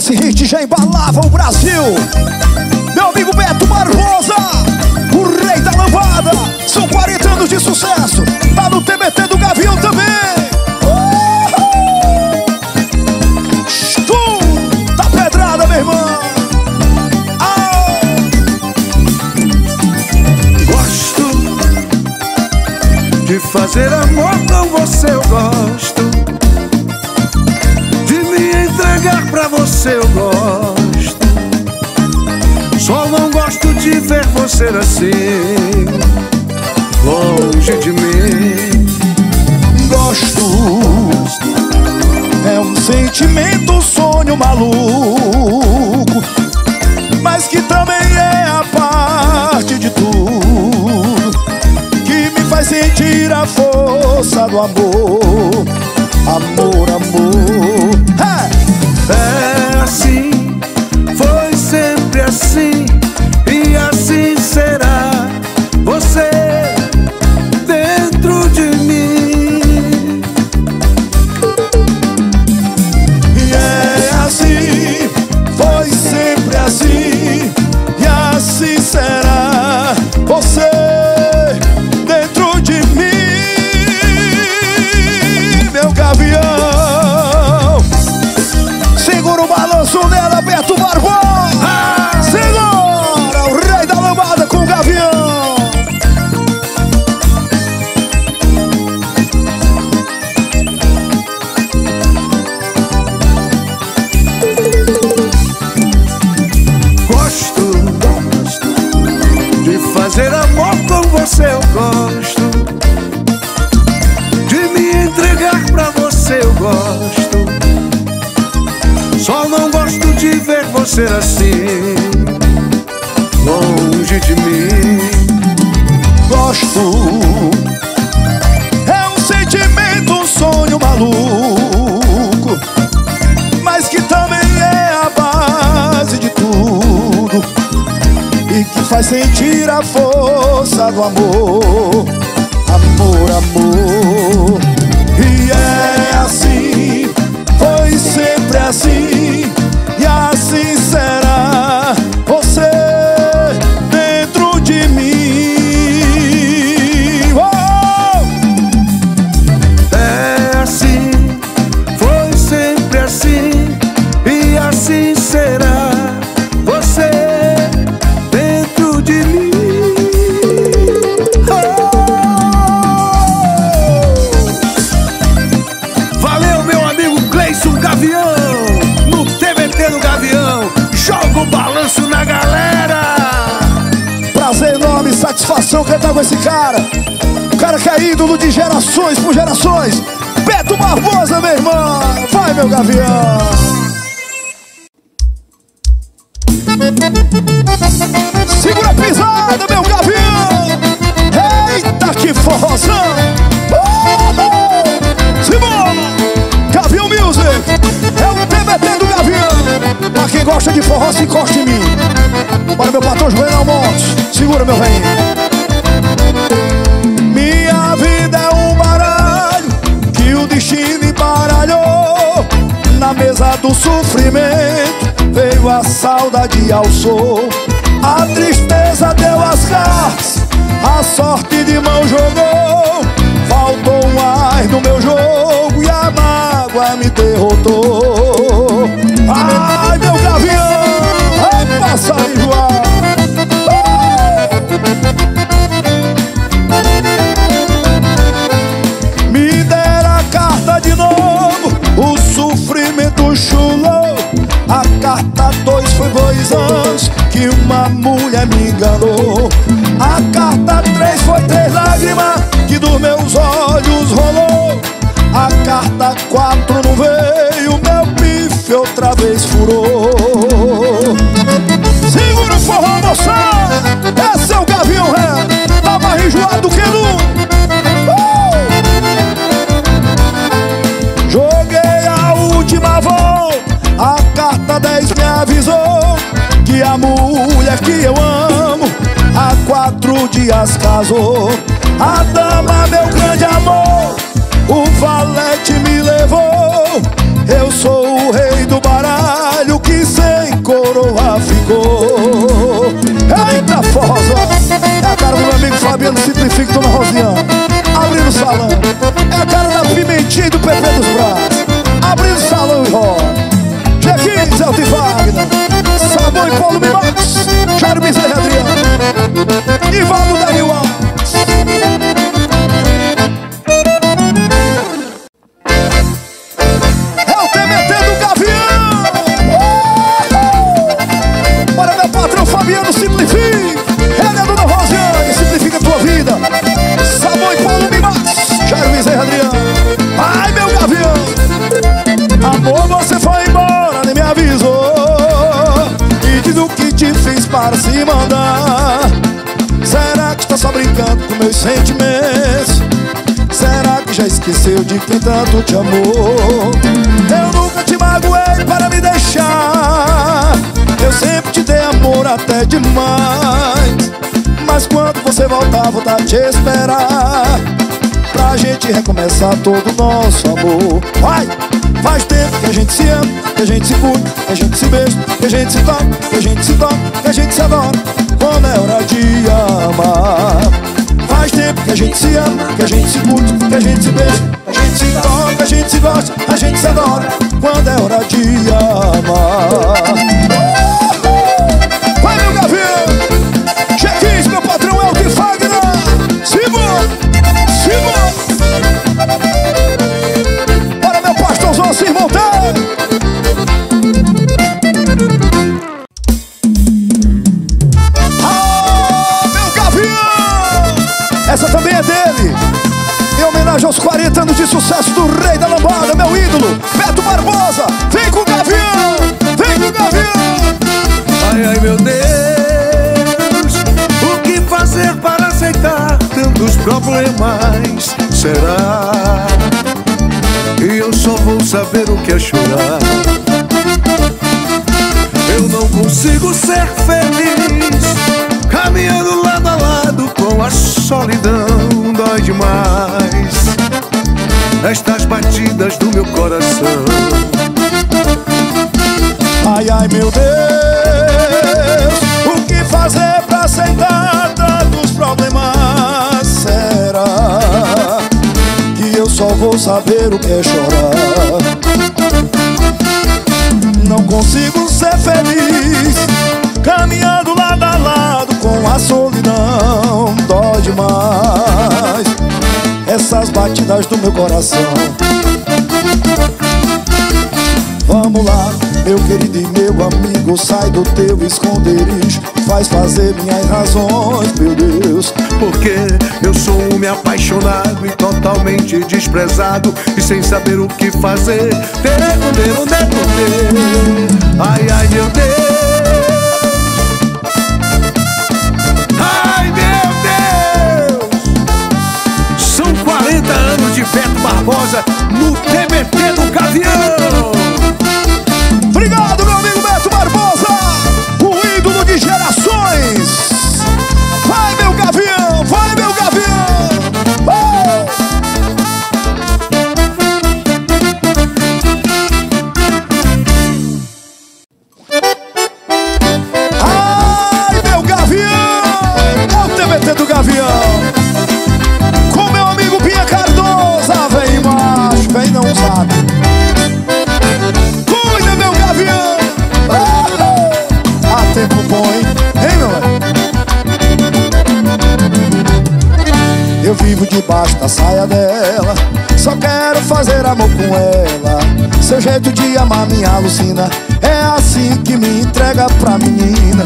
esse hit já embalava o Brasil. Meu amigo Beto Barbosa, o rei da lambada. São 40 anos de sucesso. Tá no TBT do Gavião também. Uhul! Tá pedrada, meu irmão. Gosto de fazer amor com você, eu gosto você, eu gosto. Só não gosto de ver você assim, longe de mim. Gosto. É um sentimento, um sonho maluco. Mas que também é a parte de tudo que me faz sentir a força do amor. Amor, amor. Segura o balanço você assim, longe de mim. gosto. É um sentimento, um sonho maluco, mas que também é a base de tudo e que faz sentir a força do. Amor, satisfação cantar com esse cara. O cara que é ídolo de gerações por gerações. Beto Barbosa, meu irmão. Vai, meu gavião. Segura a pisada, meu gavião. Eita, que forrozão. Simbora. Gavião Music. É o TBT do gavião. Pra quem gosta de forró, se encosta em mim. Bora, meu patrão Juvenal Montes. Segura, meu velhinho. Do sofrimento veio a saudade alçou. A tristeza deu as cartas, a sorte de mão jogou. Faltou um ar no meu jogo e a mágoa me derrotou. Ai, meu gavião, ai, passarinho voar. Anos que uma mulher me enganou. A carta três foi três lágrimas que dos meus olhos rolou. A carta quatro não veio, meu bife outra vez furou. casou A dama, meu grande amor O valete me levou. Eu sou o rei do baralho Que sem coroa ficou. Eita, forrosa. É a cara do meu amigo Fabiano Simplifica, toma Rosiana Abrindo o salão. É a cara da Pimentinha e do Pepe dos Braços Abrindo o salão e roda G15, Elton e Wagner. Sabão e Paulo Mimax Jairo Bezerra Adriano. Ivaldo tanto te amou? Eu nunca te magoei para me deixar. Eu sempre te dei amor até demais. Mas quando você voltar, vou dar te esperar. Pra gente recomeçar todo o nosso amor. Vai! Faz tempo que a gente se ama, que a gente se curte, que a gente se beija, que a gente se toca, que a gente se toca, que a gente se adora. Quando é hora de amar Faz tempo que a gente se ama, que a gente se curte, que a gente se beija, a gente se toca, a gente se gosta, a gente se adora Quando é hora de amar Aos 40 anos de sucesso do Rei da Lambada Meu ídolo, Beto Barbosa. Vem com o gavião, vem com o gavião! Ai, ai, meu Deus O que fazer para aceitar tantos problemas? Será? E eu só vou saber o que é chorar. Eu não consigo ser feliz Caminhando lado a lado com a solidão Dói demais Estas batidas do meu coração. Ai, ai, meu Deus O que fazer pra aceitar tantos problemas? Será eu só vou saber o que é chorar? Não consigo ser feliz Caminhando lado a lado com a solidão. Dói demais Essas batidas do meu coração. Vamos lá, meu querido e meu amigo Sai do teu esconderijo Faz fazer minhas razões, meu Deus. Porque eu sou um homem apaixonado E totalmente desprezado E sem saber o que fazer Ai, ai, meu Deus Beto Barbosa No TBT do Gavião vivo debaixo da saia dela. Só quero fazer amor com ela. Seu jeito de amar me alucina. É assim que me entrega pra menina.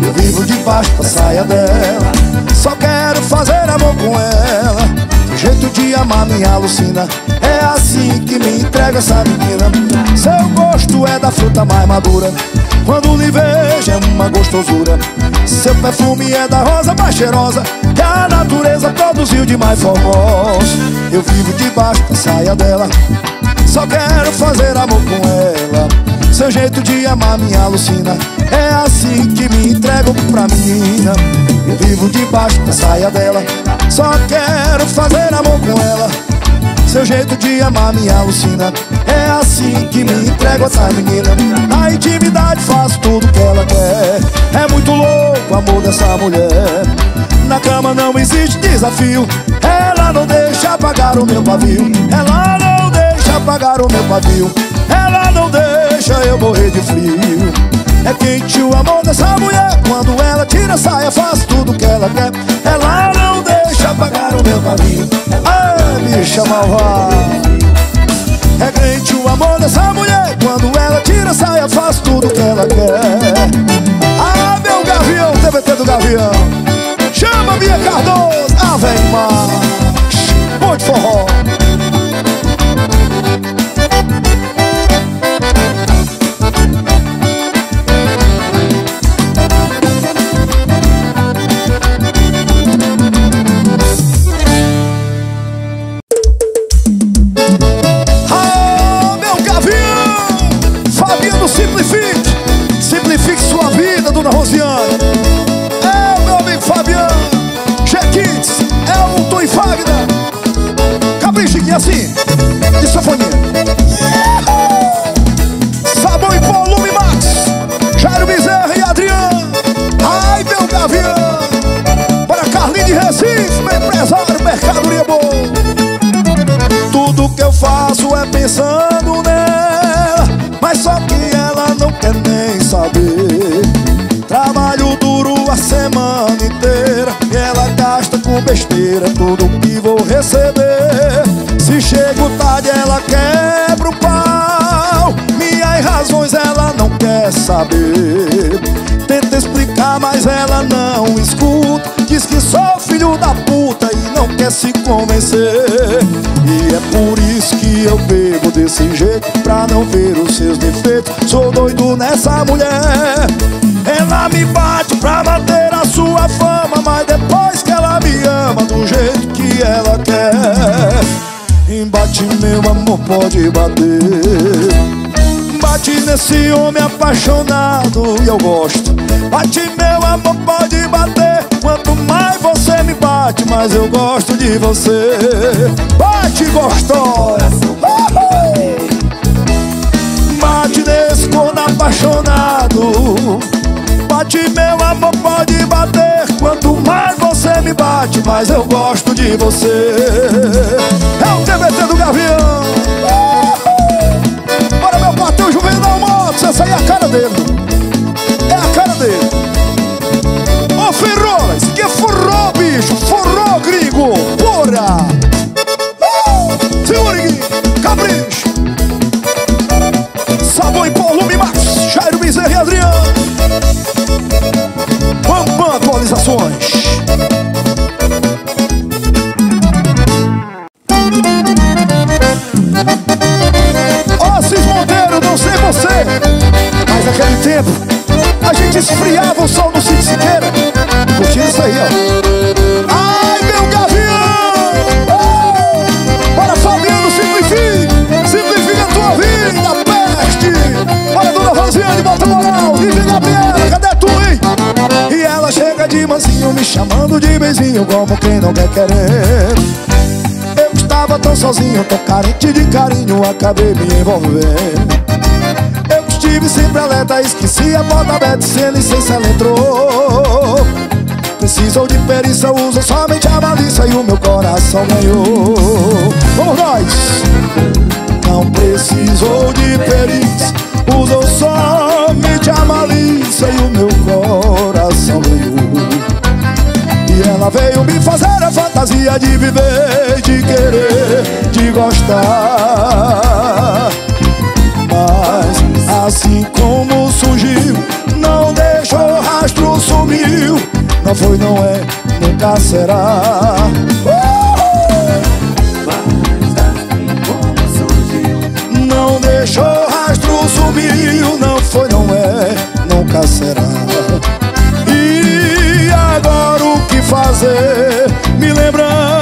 Eu vivo debaixo da saia dela. Só quero fazer amor com ela. Seu jeito de amar me alucina. É assim que me entrega essa menina. Seu gosto é da fruta mais madura. Quando lhe vejo é uma gostosura. Seu perfume é da rosa mais cheirosa a natureza produziu de mais Eu vivo debaixo da saia dela Só quero fazer amor com ela. Seu jeito de amar me alucina É assim que me entrego pra menina. Eu vivo debaixo da saia dela Só quero fazer amor com ela. Seu jeito de amar me alucina É assim que me entrego essa menina. Na intimidade faço tudo que ela quer. É muito louco o amor dessa mulher Na cama não existe desafio. Ela não deixa apagar o meu pavio. Ela não deixa apagar o meu pavio. Ela não deixa eu morrer de frio. É quente o amor dessa mulher. Quando ela tira a saia faço tudo que ela quer. Ela não deixa apagar o meu pavio. Bicha malvada É crente o amor dessa mulher. Quando ela tira a saia faz tudo que ela quer. Ah, meu gavião, TBT do gavião Chama Bia Cardoso, ah, vem desse jeito Pra não ver os seus defeitos. Sou doido nessa mulher. Ela me bate pra manter a sua fama Mas depois que ela me ama Do jeito que ela quer Embate meu amor, pode bater. Bate nesse homem apaixonado e eu gosto. Bate meu amor, pode bater. Quanto mais você me bate, mais eu gosto de você. Bate gostosa Corno apaixonado. Bate meu amor, pode bater Quanto mais você me bate, mais eu gosto de você. É o TBT do Gavião. Bora meu patrão Juvenal Motos, essa aí é a cara dele. É a cara dele. Ô Ferroz, que forró, bicho, forró esfriava o sol no Cid Siqueira. Curtindo isso aí, ó. Ai, meu gavião! Bora Fabiano, simplifique Simplifique a tua vida, peste. Bora Dona Rosiane, bota moral. Vive Gabriela, cadê tu, hein? E ela chega de mansinho Me chamando de beijinho Como quem não quer querer. Eu estava tão sozinho, tão carente de carinho Acabei me envolvendo Estive sempre alerta, esqueci a porta aberta Sem licença ela entrou Precisou de perícia, uso somente a malícia E o meu coração ganhou. Vamos nós! Não precisou de perícia Usou somente a malícia E o meu coração ganhou. E ela veio me fazer a fantasia de viver, de querer, de gostar assim como surgiu, não deixou rastro, sumiu. Não foi, não é, nunca será. Não deixou rastro, sumiu. Não foi, não é, nunca será. E agora o que fazer? Me lembrando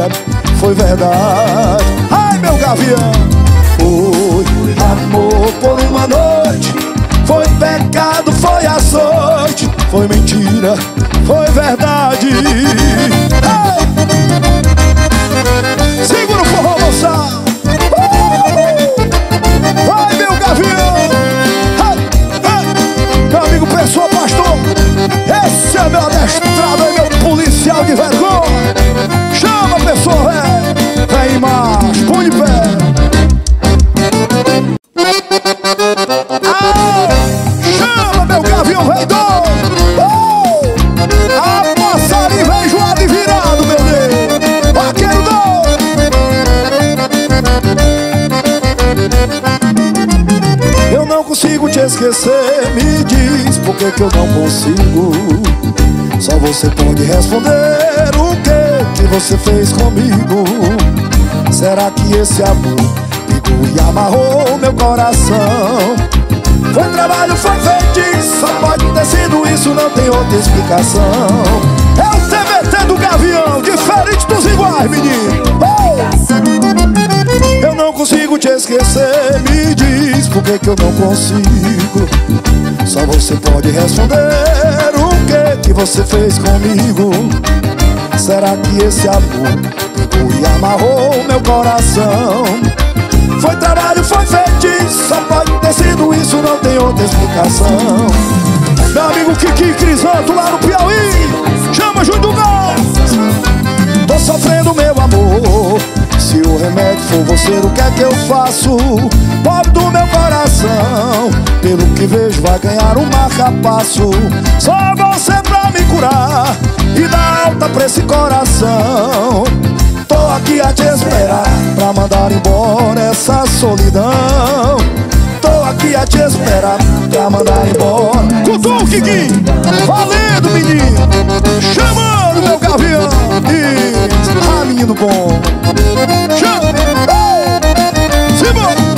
mentira, foi verdade. Ai meu gavião Foi amor por uma noite Foi pecado, foi açoite Foi mentira, foi verdade Você pode responder o que que você fez comigo? Será que esse amor pegou e amarrou meu coração? Foi trabalho, foi feitiço, só pode ter sido isso, não tem outra explicação. É o CBT do Gavião, diferente dos iguais, menino. Oh! consigo te esquecer. Me diz por que que eu não consigo. Só você pode responder O que que você fez comigo. Será que esse amor pegou e amarrou meu coração? Foi trabalho, foi feitiço Só pode ter sido isso, não tem outra explicação. Meu amigo Kiki Crisanto lá no Piauí Chama junto Gás Tô sofrendo meu amor. Se o remédio for você, o que é que eu faço? Pobre do meu coração Pelo que vejo vai ganhar um marcapasso Só você pra me curar E dar alta pra esse coração Tô aqui a te esperar Pra mandar embora essa solidão Tô aqui a te esperar Pra mandar embora Cutuque, Kiki! Valendo, menino! Chamando, meu gavião! menino bom. Chama! Oh! Simbora!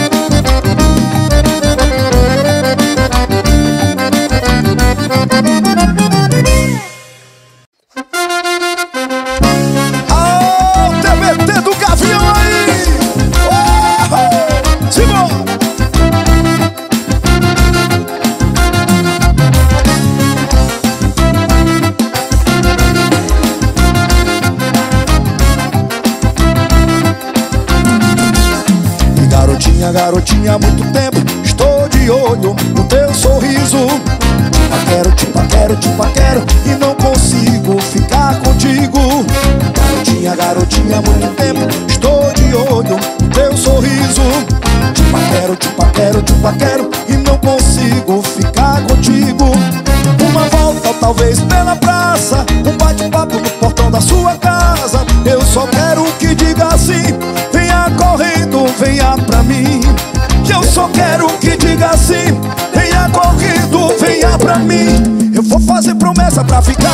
fica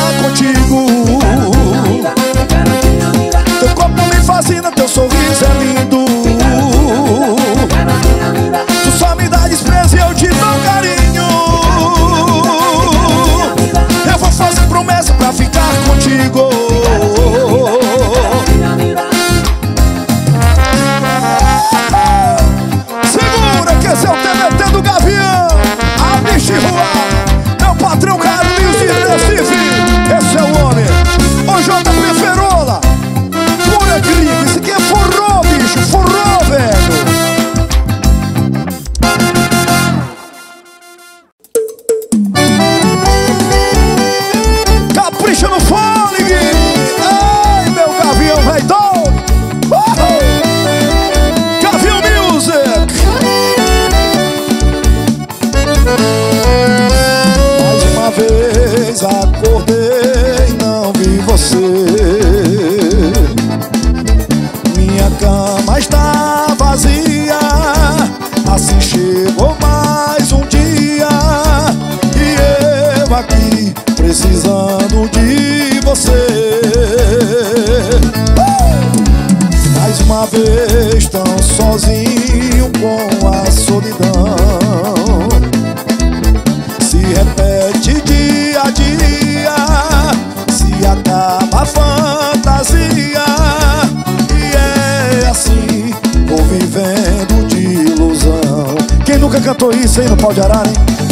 isso aí no pau de arara, hein? Né?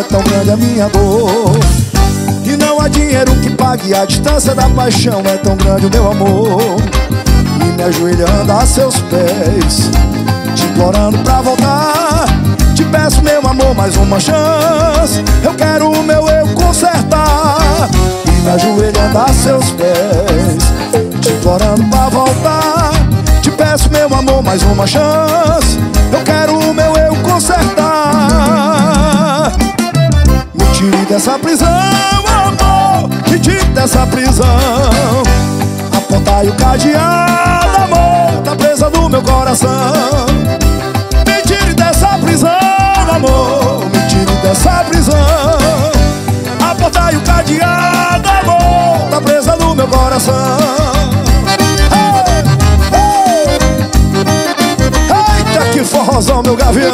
É tão grande a minha dor. Que não há dinheiro que pague a distância da paixão É tão grande o meu amor. E me ajoelhando a seus pés Te implorando pra voltar Te peço, meu amor, mais uma chance. Eu quero o meu eu consertar. E me ajoelhando a seus pés Te implorando pra voltar Te peço, meu amor, mais uma chance. Eu quero o meu eu consertar dessa prisão, amor Me tire dessa prisão. Apontai o cadeado, amor Tá presa no meu coração. Me tire dessa prisão, amor Me tire dessa prisão. Apontai o cadeado, amor Tá presa no meu coração. Forrozão, meu gavião.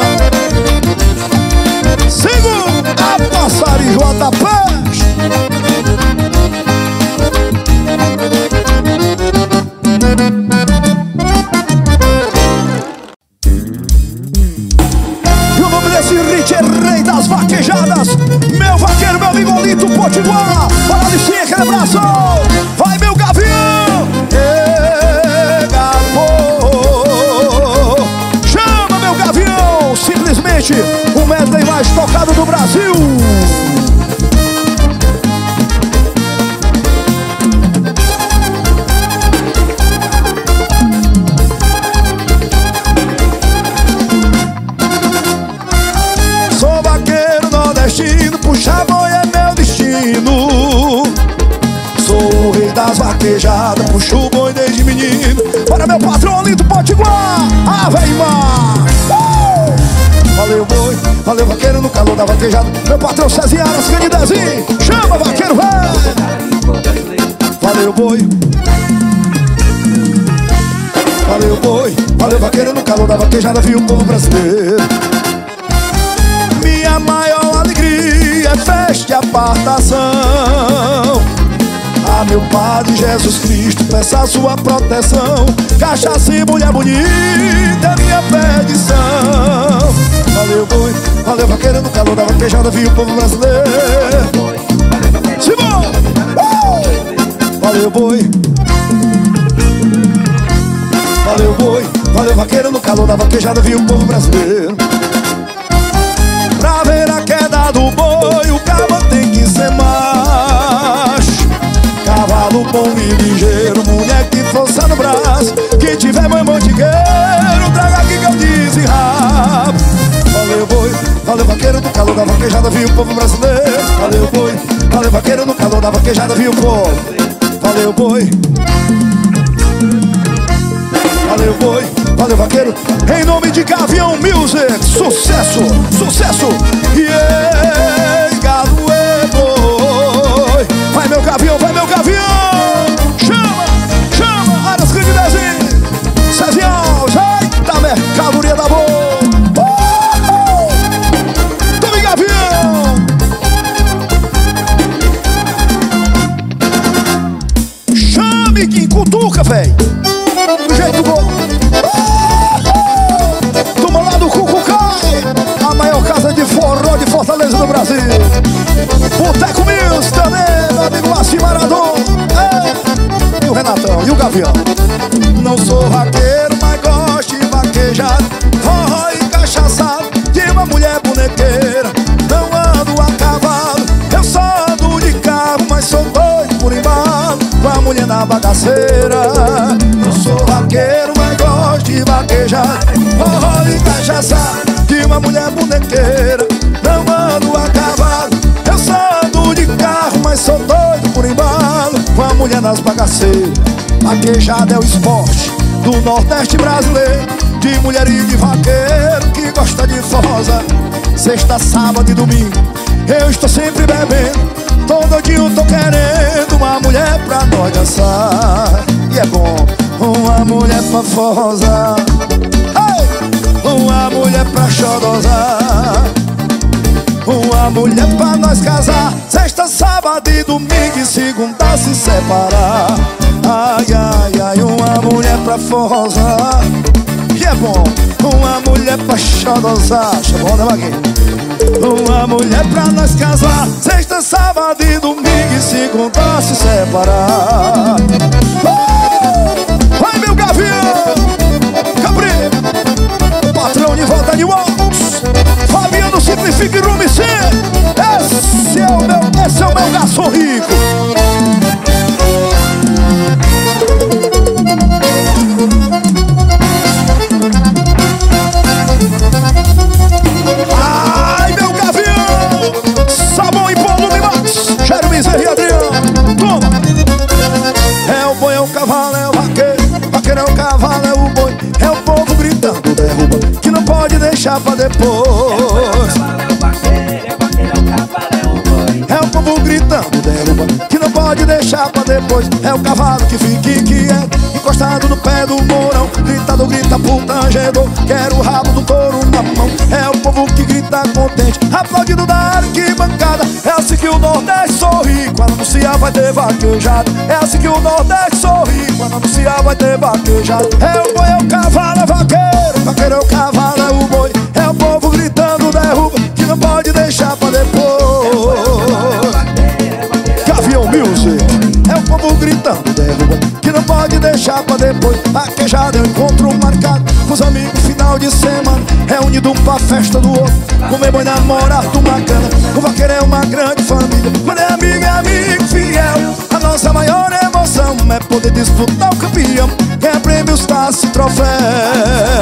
Sigo da peste E o nome desse hit é Rei das Vaquejadas. Meu vaqueiro, meu amigo Lito Potiguar. Para de sim, aquele abraço Meu patrão Cezinha Aras Canidezinho, chama vaqueiro, vai. Valeu boi. Valeu boi, valeu vaqueiro no calor da vaquejada, viu o povo brasileiro. Minha maior alegria é festa e apartação Ah, meu Padre Jesus Cristo, peça a sua proteção Cachaça e mulher bonita é minha perdição Valeu boi, valeu vaqueiro no calor da vaquejada Viu o povo brasileiro Simão! Uh! Valeu boi Valeu boi, valeu vaqueiro no calor da vaquejada Viu o povo brasileiro Pra ver a queda do boi, o cabo tem que ser macho. Cavalo bom e ligeiro, mulher que força no braço. Valeu vaqueiro no calor da vaquejada, viu povo. Valeu boi. Valeu boi, valeu vaqueiro. Em nome de Gavião Music Sucesso, sucesso. Yeah, gado é boi. Vai meu gavião, vai meu gavião Vaquejada é o esporte do Nordeste brasileiro De mulher e de vaqueiro que gosta de forrosa. Sexta, sábado e domingo, eu estou sempre bebendo. Todo dia eu tô querendo uma mulher pra nós dançar. E é bom, uma mulher pra forrosar hey! Uma mulher pra chodosar Uma mulher pra nós casar. Sexta, sábado e domingo e segunda se separar Ai, ai, ai, uma mulher pra forrosar Que é bom, uma mulher pra chodosar Chamou, Maguinho? Uma mulher pra nós casar Sexta, sábado e domingo e segunda se separar uh! Vai, meu gavião! Capri! Patrão de volta de Waltz Fabiano Simplifique Rume C Esse é o meu, esse é o meu garçom rico pra depois. É o povo gritando, derruba Que não pode deixar pra depois. É o cavalo que fica inquieto Encostado no pé do morão. Gritado, grita pro tangedor Quero o rabo do touro na mão. É o povo que grita contente Aplaudindo da arquibancada. É assim que o Nordeste sorri Quando anunciar vai ter vaquejada. É assim que o Nordeste sorri Quando anunciar vai ter vaquejada. É o boi, é o cavalo, é vaqueiro Vaqueiro é o cavalo, é o boi depois Vaquejada eu encontro marcado Com os amigos final de semana Reunido um pra festa do outro Comer boi namorar uma cana O vaqueiro é uma grande família Quando é amigo é amigo fiel A nossa maior emoção É poder disputar o campeão Ganhar prêmios, taças e troféus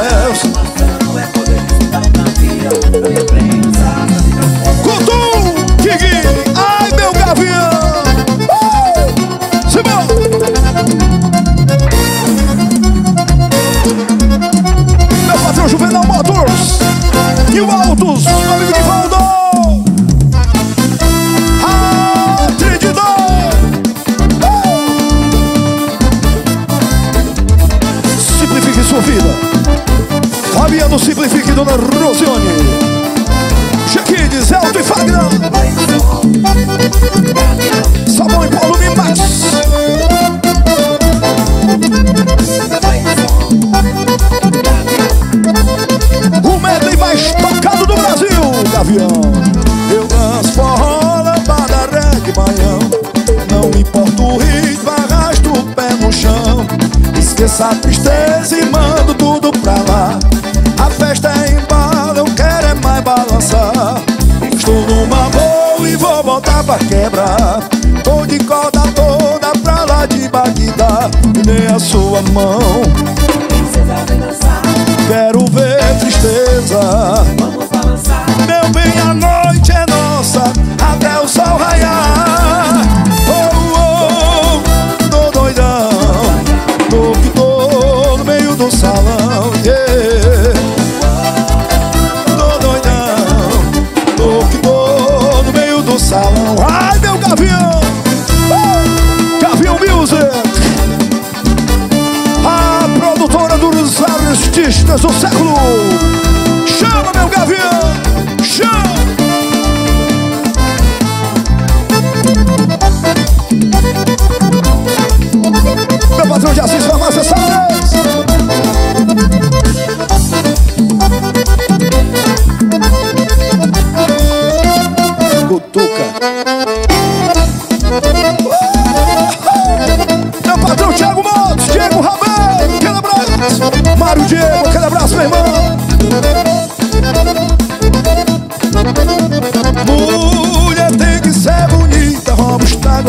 pra quebrar Tô de corda toda pra lá de Bagdá Me dê a sua mão. Quero ver tristeza artistas do século.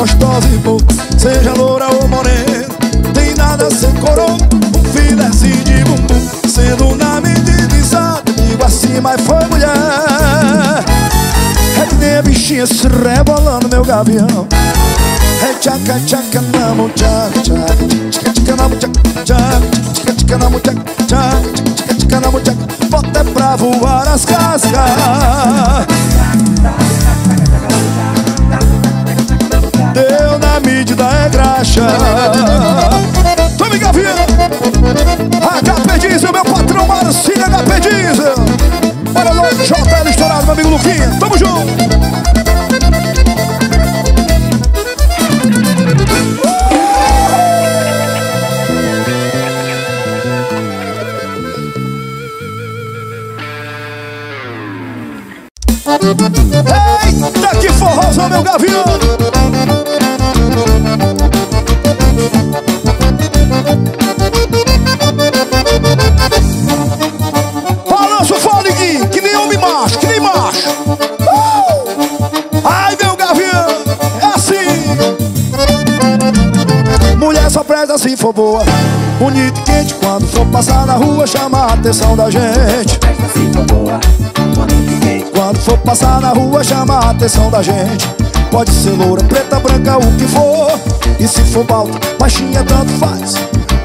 Gostosa e boa. Seja loura ou morena, tem nada sem coroa. Um filézinho de bumbum, sendo na medida exata. Digo assim, mas foi mulher. É que nem a bichinha se rebolando, meu gavião. É tchaca tchaca na muchaca tchaca tchaca tchaca na muchaca tchaca tchaca tchaca na muchaca tchaca tchaca tchaca na muchaca Bota é pra voar as cascas vida é graxa Tome Gavião HP Diesel, meu patrão Marcinho HP Diesel. Olha lá, JL estourado, meu amigo Luquinha. Tamo junto. Eita, que forrozão, meu gavião! Presta se for boa Bonita e quente quando for passar na rua Chama a atenção da gente. Presta se for boa, bonita e quente. Quando for passar na rua chama a atenção da gente. Pode ser loura, preta, branca, o que for. E se for alta, baixinha, tanto faz.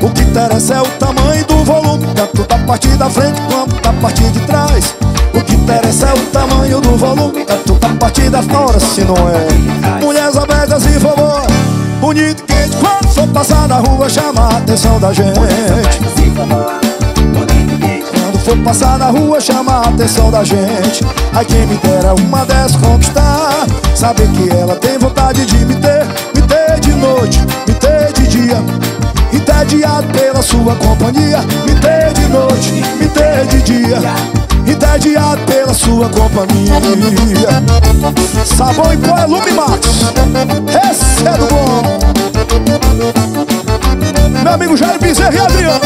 O que interessa é o tamanho do volume. Tanto da parte da frente quanto da parte de trás. O que interessa é o tamanho do volume. Tanto da parte da fora, se não é. Mulheres abertas e for boa Bonito e quente, quando for passar na rua Chama a atenção da gente. Quando for passar na rua, chama a atenção da gente. Ai, quem me dera uma dessas conquistar. Saber que ela tem vontade de me ter. Me ter de noite, me ter de dia. Entediado pela sua companhia. Me ter de noite, me ter de dia. Entediado pela sua companhia. Sabão e pó é Lume Max. Esse é do bom meu amigo Jair Bezerra e Adriano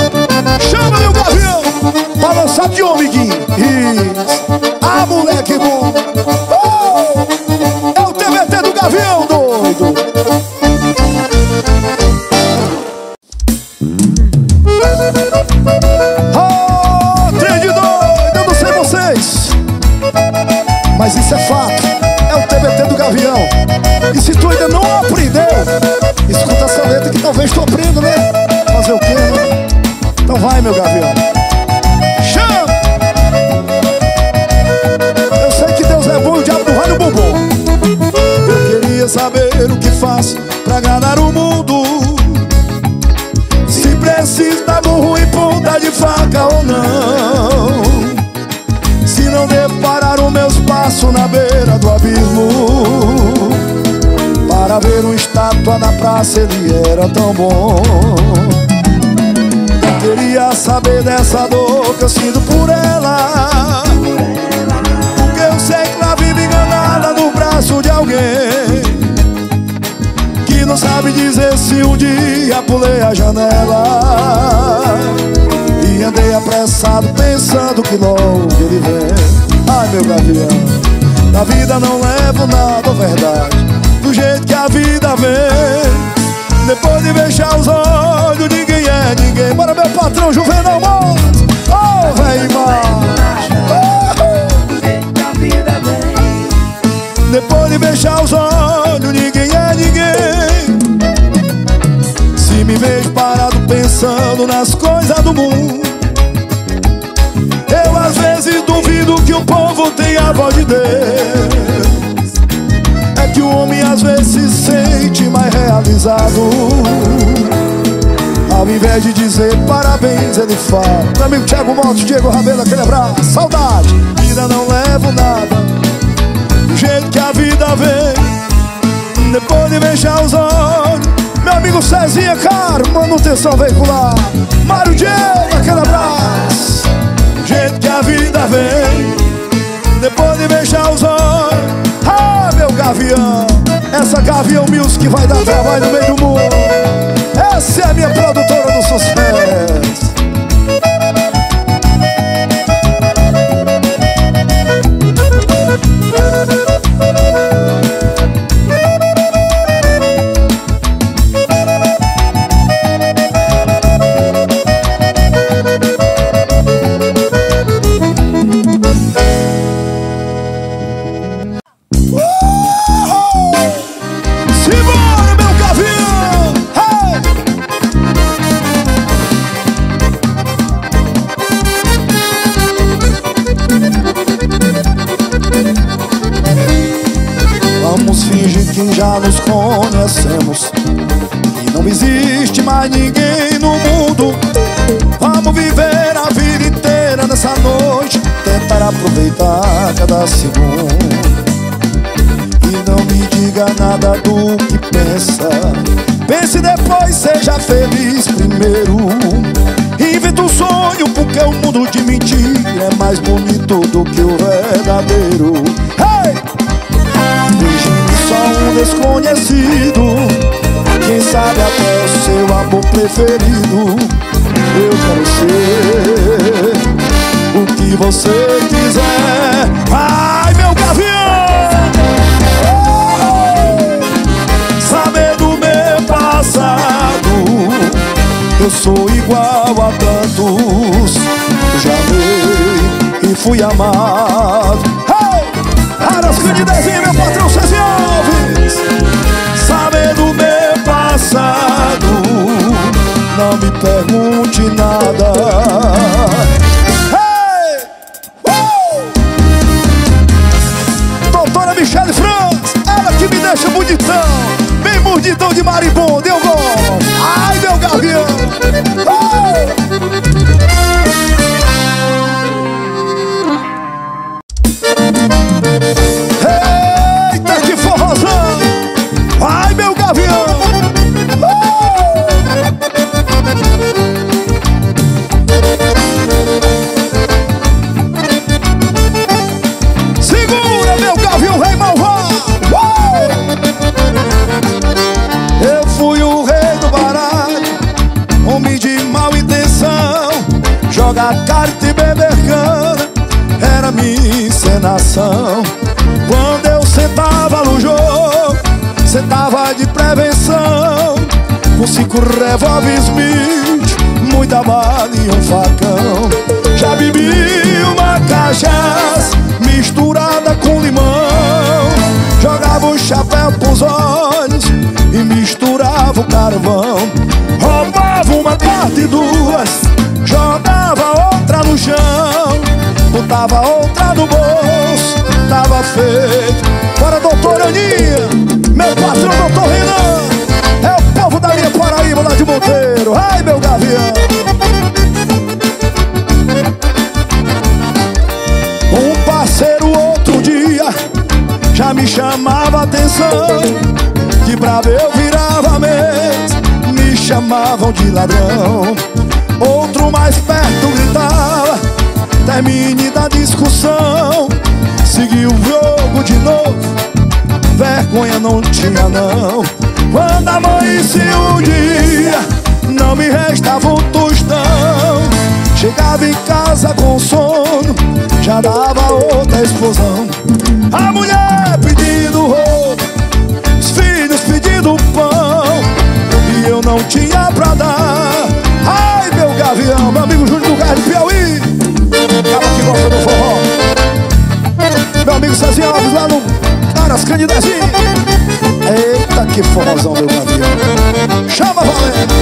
Chama meu gavião Pra lançar de homem, Gui Isso Ah, moleque bom praça ele era tão bom. Eu queria saber dessa dor que eu sinto por ela. Porque eu sei que ela vive enganada no braço de alguém. Que não sabe dizer se um dia pulei a janela. E andei apressado pensando que logo ele vem. Ai meu gavião, da vida não levo nada, verdade vida vem Depois de fechar os olhos, ninguém é ninguém. Bora meu patrão Juvenal Montes Oh, véi vem Depois de fechar os olhos, ninguém é ninguém. Se me vejo parado pensando nas coisas do mundo Eu às vezes duvido que o povo tem a voz de Deus o homem às vezes se sente mais realizado. Ao invés de dizer parabéns, ele fala. Meu amigo Thiago Motos, Diego Rabelo, aquele abraço. Saudade, vida não levo nada do jeito que a vida vem. Depois de fechar os olhos Meu amigo Cezinha, caro, manutenção veicular. Mário Diego, aquele abraço. Do jeito que a vida vem. Depois de fechar os olhos gavião. Essa gavião music vai dar trabalho no meio do mundo. Essa é a minha produtora do sucesso mais ninguém no mundo. Vamos viver a vida inteira nessa noite Tentar aproveitar cada segundo. E não me diga nada do que pensa. Pense depois, seja feliz primeiro. Inventa um sonho porque o mundo de mentira É mais bonito do que o verdadeiro. Hey! desconhecido Quem sabe até o seu amor preferido Eu quero ser. O que você quiser. Ai meu gavião! Oh! Saber do meu passado Eu sou igual a tantos. Já amei e fui amado. Aras Candidezinho, meu patrão César Alves passado Não me pergunte nada. Uh! Doutora Michele Franz Ela que me deixa bonitão Bem bonitão de maribondo, de prevenção. Com cinco revólveres Smith Muita bala e um facão. Já bebi uma cachaça Misturada com limão. Jogava o chapéu pros olhos E misturava o carvão. Roubava uma carta e duas Jogava outra no chão. Botava outra no bolso Tava feito. Bora, doutora Aninha Meu patrão, doutor Renan É o povo da minha Paraíba lá de Monteiro. Ai, meu gavião. Um parceiro outro dia Já me chamava atenção De bravo eu virava mesa Me chamavam de ladrão. Outro mais perto gritava Termine da discussão Seguiu o jogo de novo Vergonha não tinha não. Quando amanhecia o dia Não me restava um tostão. Chegava em casa com sono Já dava outra explosão. A mulher pedindo roupa Os filhos pedindo pão. E eu não tinha pra dar. Ai meu gavião Meu amigo Júnior do Gás de Piauí. Cara que gosta do forró. Meu amigo Cezinho Alves lá no Caras Candidazinho Eita que forrozão meu gavião. Chama valendo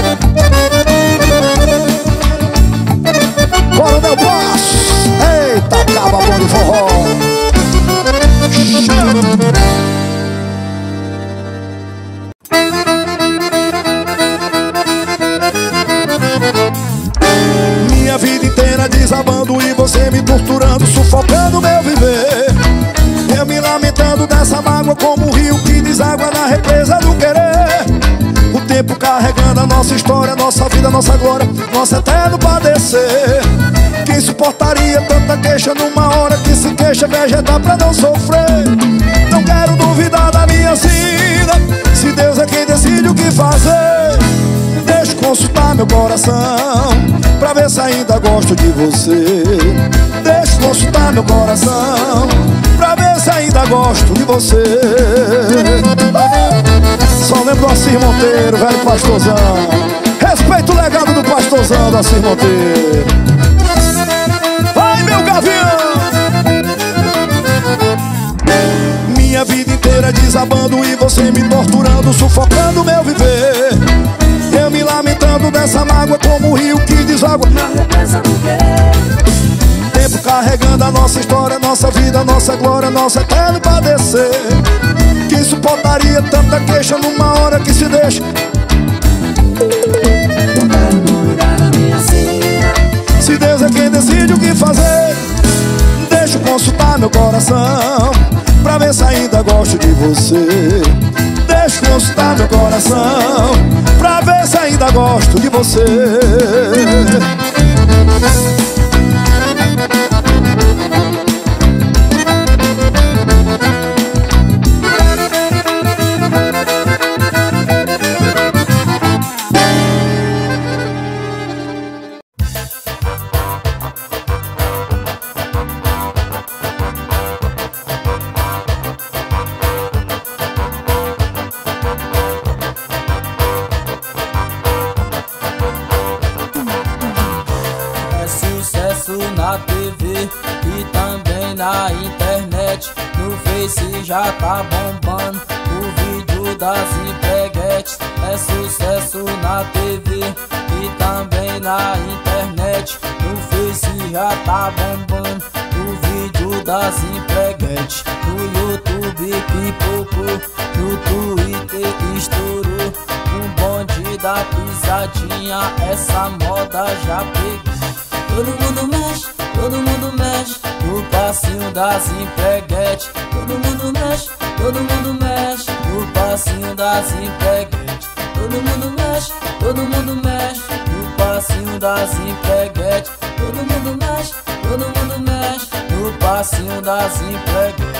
nossa vida, glória, nosso eterno padecer. Quem suportaria tanta queixa numa hora que se queixa vegetar pra não sofrer? Não quero duvidar da minha sina, se Deus é quem decide o que fazer. Deixa consultar meu coração Pra ver se ainda gosto de você Deixa consultar meu coração Pra ver se ainda gosto de você Só lembro do Assir Monteiro, velho pastorzão Respeito o legado do pastorzão do Assir Monteiro Vai meu gavião! Minha vida inteira desabando e você me torturando, sufocando meu viver. Eu me lamentando dessa mágoa como o rio que deságua. Na represa do Tempo carregando a nossa história, nossa vida, nossa glória, nosso eterno padecer. Quem suportaria tanta queixa numa hora que se deixa coração Pra ver se ainda gosto de você. Deixa consultar meu coração Pra ver se ainda gosto de você todo mundo mexe No passinho das empreguetes. Todo mundo mexe, todo mundo mexe No passinho das empreguetes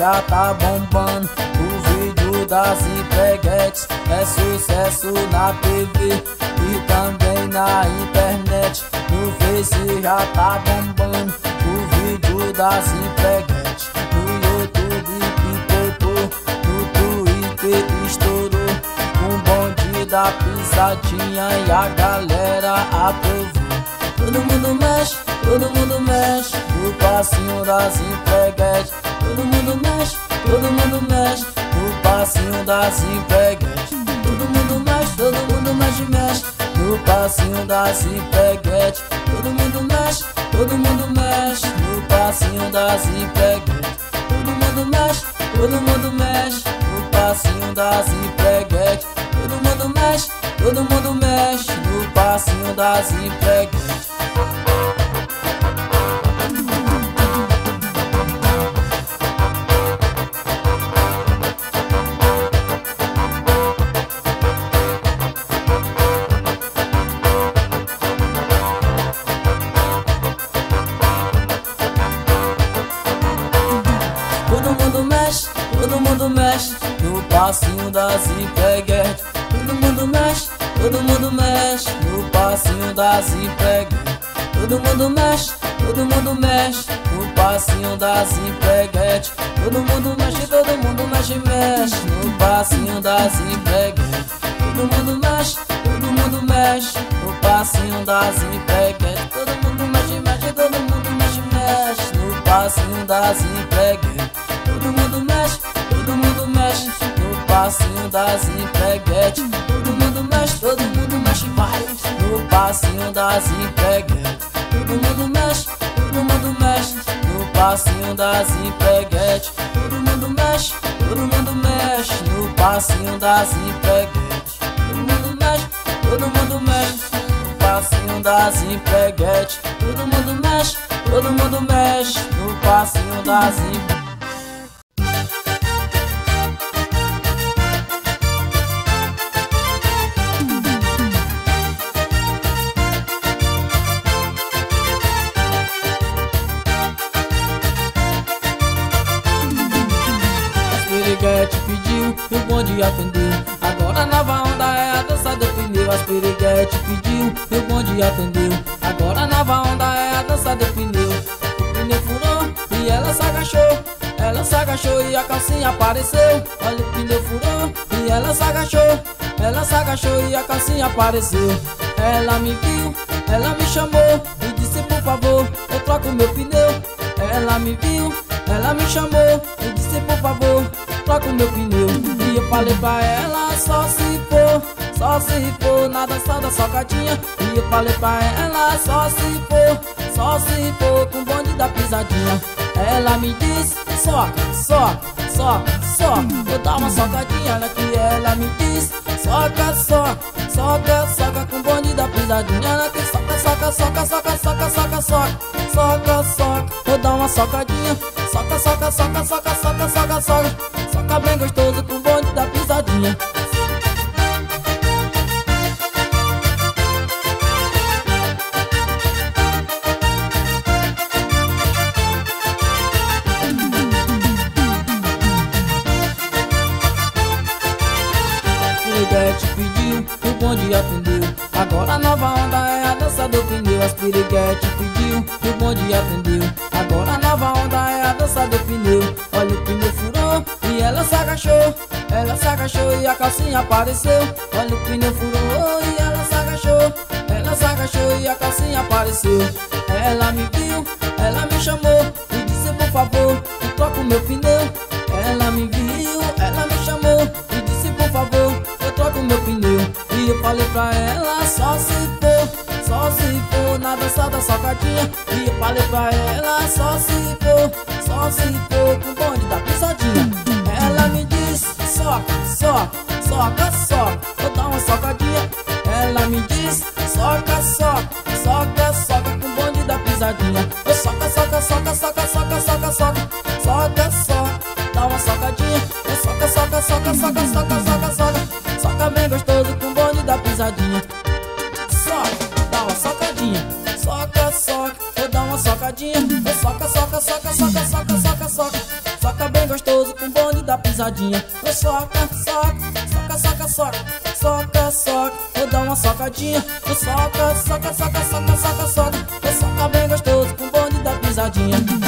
já tá bombando o vídeo das empreguetes. É sucesso na TV e também na internet. No Face já tá bombando o vídeo das empreguetes. No YouTube pipocou, no Twitter estourou. Um bonde da pisadinha e a galera aprovou. Todo mundo mexe, todo mundo mexe No passinho das empreguetes Todo mundo mexe, todo mundo mexe. No passinho das empreguetes Todo mundo mexe, todo mundo mexe, mexe. No passinho das empreguetes Todo mundo mexe, todo mundo mexe. No passinho das empreguetes Todo mundo mexe, todo mundo mexe. No passinho das empreguetes Todo mundo mexe, todo mundo mexe. No passinho das empreguetes passinho das empreguetes Todo mundo mexe, todo mundo mexe No passinho das empreguetes Todo mundo mexe, todo mundo mexe No passinho das empreguetes Todo mundo mexe, todo mundo mexe, mexe No passinho das empreguetes Todo mundo mexe, todo mundo mexe No passinho das empreguetes Todo mundo mexe, mexe, todo mundo mexe, mexe No passinho das empreguetes passinho das empreguetes. Todo mundo mexe, todo mundo mexe, vai No passinho das empreguetes. Todo mundo mexe, todo mundo mexe No passinho das empreguetes. Todo mundo mexe, todo mundo mexe No passinho das empreguetes. Todo mundo mexe, todo mundo mexe No passinho das empreguetes. Todo mundo mexe, todo mundo mexe No passinho das empreguetes piriguete pediu e o bonde atendeu. Agora a nova onda é a dança do pneu As piriguete pediu e o bonde atendeu. Agora a nova onda é a dança do pneu O pneu furou e ela se agachou. Ela se agachou e a calcinha apareceu. Olha o pneu furou e ela se agachou. Ela se agachou e a calcinha apareceu. Ela me viu, ela me chamou E disse por favor, eu troco meu pneu. Ela me viu, ela me chamou E disse por favor, troca meu pneu. E eu falei pra ela, só se for Só se for na dança da socadinha. E eu falei pra ela, só se for Só se for com bonde da pisadinha. Ela me disse, soca, soca, soca, soca Eu dar uma socadinha na que ela me disse Soca, soca, soca, soca com bonde da pisadinha Ela que soca, soca, soca, soca, soca, soca, soca. Soca, soca, eu dar uma socadinha. Soca, soca, soca, soca, soca, soca, soca. Soca bem gostoso com bonde da pisadinha atendeu. Agora a nova onda é a dança do pneu As piriguete pediu o bonde atendeu. Agora a nova onda é a dança do pneu Olha o pneu furou e ela se agachou. Ela se agachou e a calcinha apareceu. Olha o pneu furou e ela se agachou. Ela se agachou e a calcinha apareceu. Ela me viu, ela me chamou E disse por favor, troca o meu pneu Ela me falei pra ela, só se for Só se for na dança da socadinha. E falei pra ela, só se for Só se for com o bonde da pisadinha. Ela me disse, soca, soca, soca, soca Vou dar uma socadinha. Ela me disse, soca, soca, soca, soca Com o bonde da pisadinha. Eu soca, soca, soca, soca, pisadinha Soca, dá uma socadinha Soca, soca, eu dou uma socadinha Eu soca, soca, soca, soca, soca, soca, soca Soca bem gostoso com bonde da pisadinha Eu soca, soca, soca, soca, soca Soca, soca, eu dou uma socadinha Eu soca, soca, soca, soca, soca, soca Eu soca bem gostoso com bonde da pisadinha